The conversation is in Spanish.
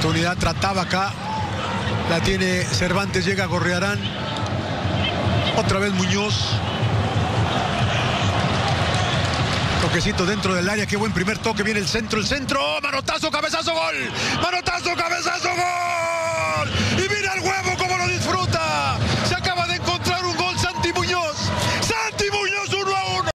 oportunidad, trataba acá. La tiene Cervantes, llega Gorriarán. Otra vez Muñoz. Toquecito dentro del área, qué buen primer toque, viene el centro, el centro, ¡Oh, manotazo, cabezazo, gol. Manotazo.